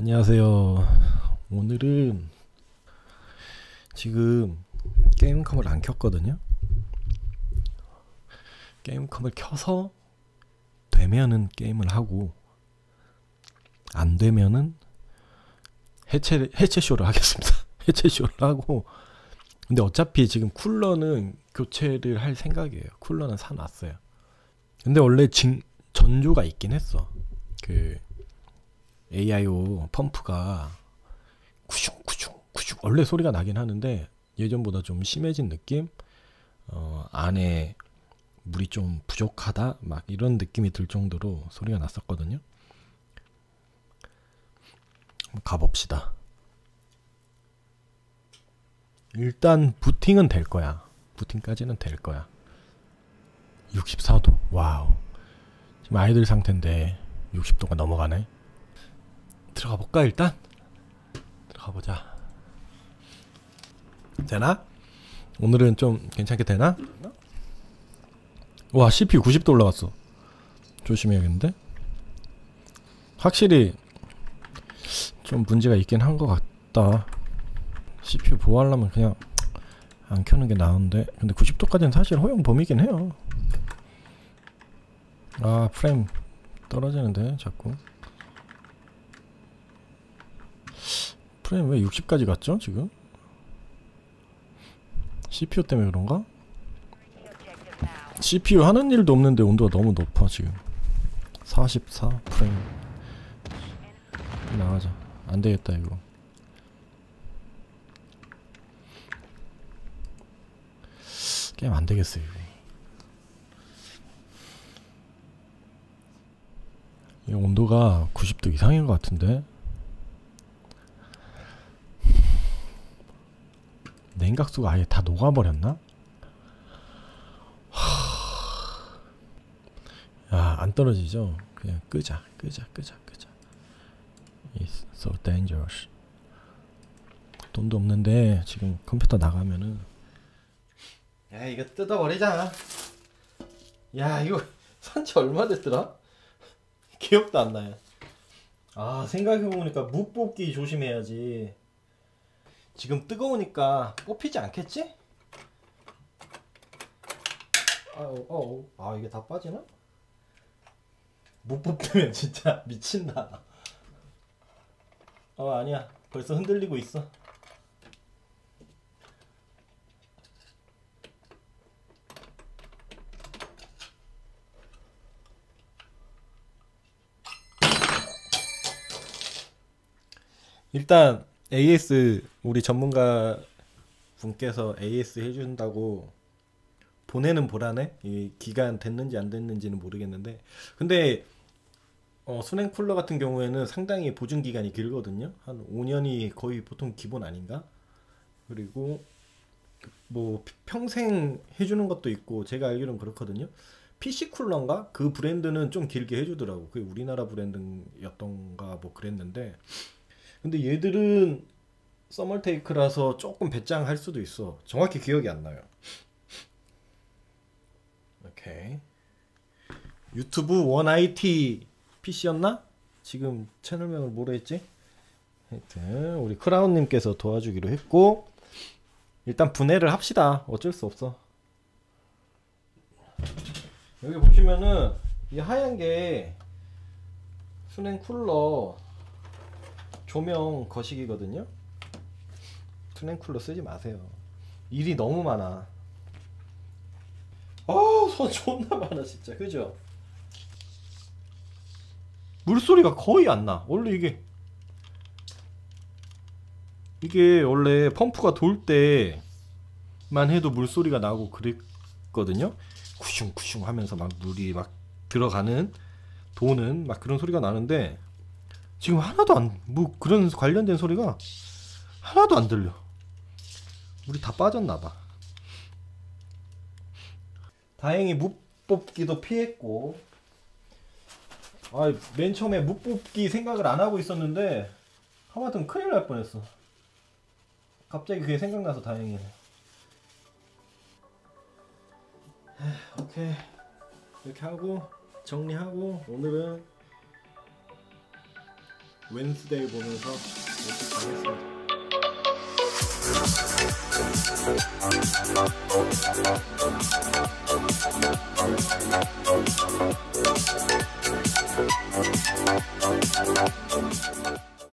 안녕하세요. 오늘은 지금 게임컴을 안 켰거든요. 게임컴을 켜서 되면은 게임을 하고 안 되면은 해체 해체 쇼를 하겠습니다. 해체 쇼를 하고 근데 어차피 지금 쿨러는 교체를 할 생각이에요. 쿨러는 사놨어요. 근데 원래 진, 전조가 있긴 했어. 그 AIO 펌프가 구숑 구숑 구숑 원래 소리가 나긴 하는데 예전보다 좀 심해진 느낌. 어, 안에 물이 좀 부족하다 막 이런 느낌이 들 정도로 소리가 났었거든요. 가봅시다. 일단 부팅은 될 거야. 부팅까지는 될 거야. 64도. 와우. 지금 아이들 상태인데 60도가 넘어가네. 들어가 볼까 일단? 들어가 보자. 되나? 오늘은 좀 괜찮게 되나? 와 CPU 90도 올라갔어. 조심해야겠는데? 확실히 좀 문제가 있긴 한 것 같다. CPU 보호하려면 그냥 안 켜는 게 나은데 근데 90도까지는 사실 허용 범위긴 해요. 아 프레임 떨어지는데 자꾸 프레임 왜 60까지 갔죠 지금? CPU 때문에 그런가? CPU 하는 일도 없는데 온도가 너무 높아 지금. 44 프레임. 나가자. 안되겠다 이거. 게임 안되겠어 이거. 이 온도가 90도 이상인 것 같은데 냉각수가 아예 다 녹아버렸나? 야, 안 떨어지죠? 그냥 끄자, 끄자, 끄자, 끄자. It's so dangerous. 돈도 없는데 지금 컴퓨터 나가면은 야 이거 뜯어버리자. 야 이거 산지 얼마 됐더라? 기억도 안 나요. 아 생각해보니까 무 뽑기 조심해야지. 지금 뜨거우니까 뽑히지 않겠지? 아, 어, 어, 아 이게 다 빠지나? 못 뽑히면 진짜 미친다. 어 아니야 벌써 흔들리고 있어. 일단 AS 우리 전문가 분께서 AS 해준다고 보내는 보라네? 이 기간 됐는지 안 됐는지는 모르겠는데. 근데 어, 수냉 쿨러 같은 경우에는 상당히 보증 기간이 길거든요. 한 5년이 거의 보통 기본 아닌가? 그리고 뭐 평생 해주는 것도 있고 제가 알기로는 그렇거든요. PC 쿨러인가? 그 브랜드는 좀 길게 해주더라고. 그게 우리나라 브랜드였던가 뭐 그랬는데 근데 얘들은 서멀테이크라서 조금 배짱할 수도 있어. 정확히 기억이 안 나요. 오케이. 유튜브 원 IT PC였나? 지금 채널명을 뭐로 했지? 하여튼 우리 크라운님께서 도와주기로 했고 일단 분해를 합시다. 어쩔 수 없어. 여기 보시면은 이 하얀 게 수냉 쿨러 조명 거시기거든요. 투냉쿨러 쓰지 마세요. 일이 너무 많아. 아, 손 존나 많아 진짜. 그죠? 물소리가 거의 안 나. 원래 이게 이게 원래 펌프가 돌 때만 해도 물소리가 나고 그랬거든요. 쿠슝쿠슝 하면서 막 물이 막 들어가는 도는 막 그런 소리가 나는데 지금 하나도 안 뭐 그런 관련된 소리가 하나도 안 들려. 우리 다 빠졌나봐. 다행히 무 뽑기도 피했고. 아, 맨 처음에 무 뽑기 생각을 안 하고 있었는데 하마튼 큰일 날 뻔했어. 갑자기 그게 생각나서 다행이네. 오케이 이렇게 하고 정리하고 오늘은 웬스데이 보면서 이렇게 가겠습니다.